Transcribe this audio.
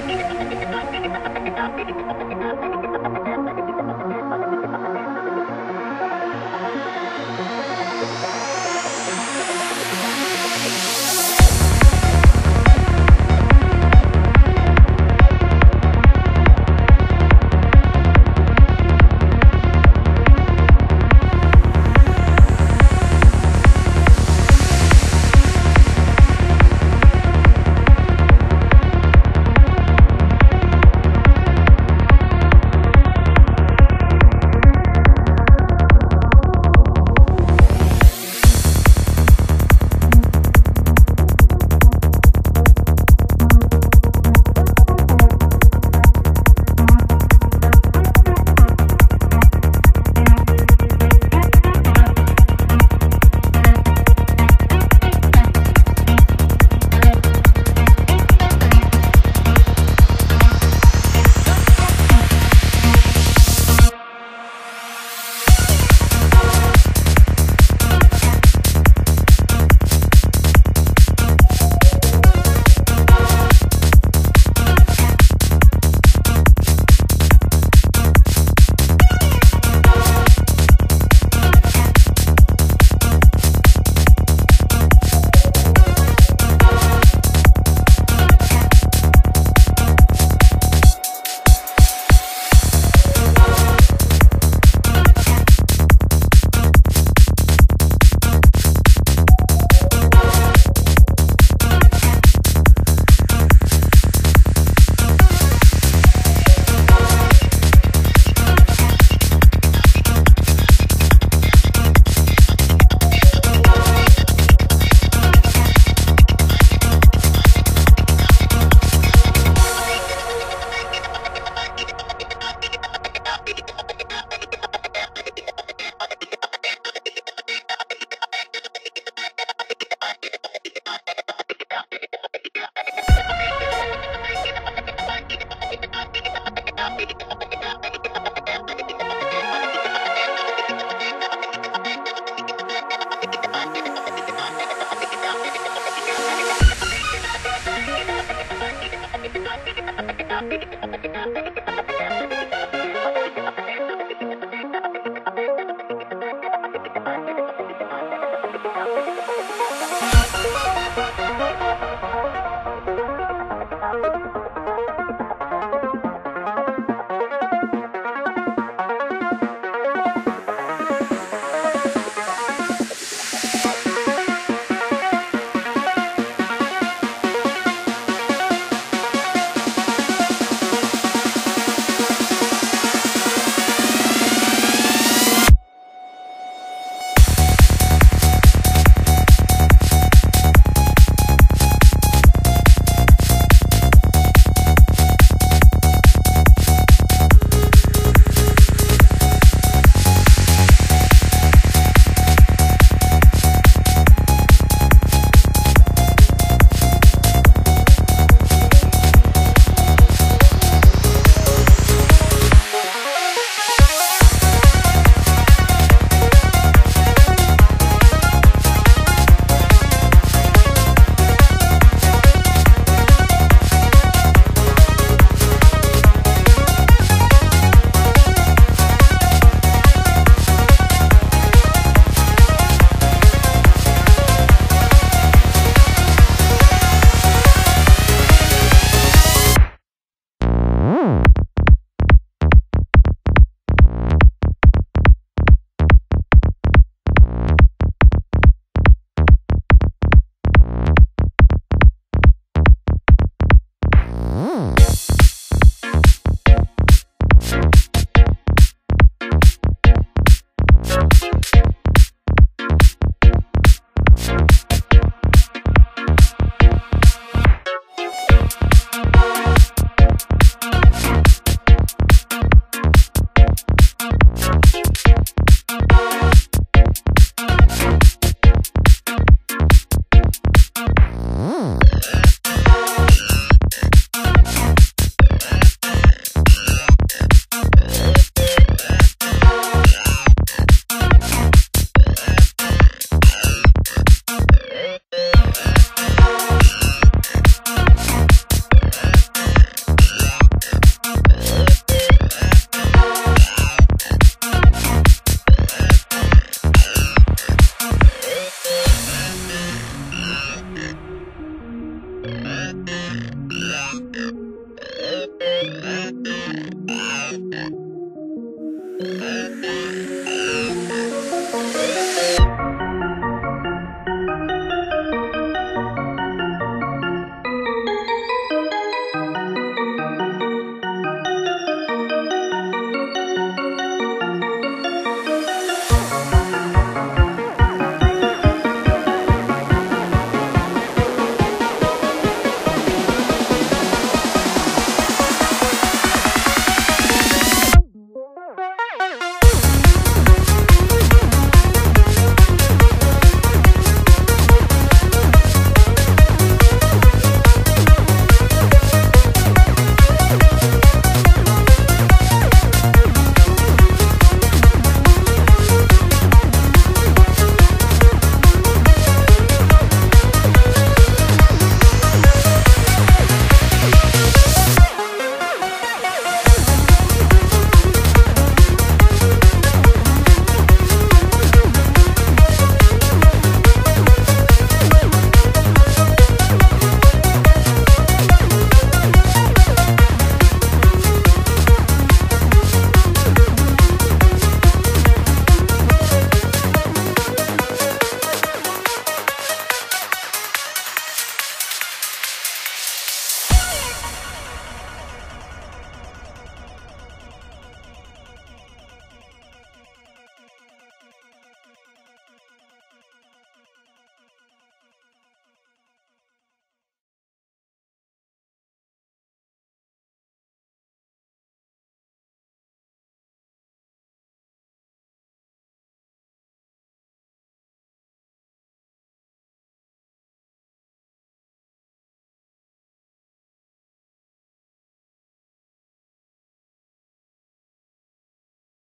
Thank you. めちゃめちゃ。